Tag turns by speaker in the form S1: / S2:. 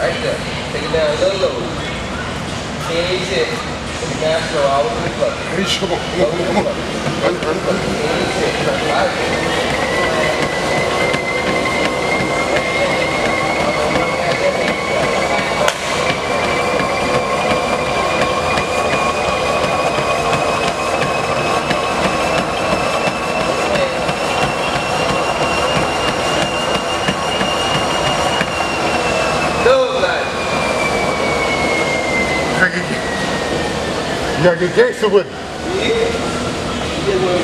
S1: Right there. Take it down a little lower. Ease it. Now slow all over the club.
S2: Hey, come on, You gotta get gangster it.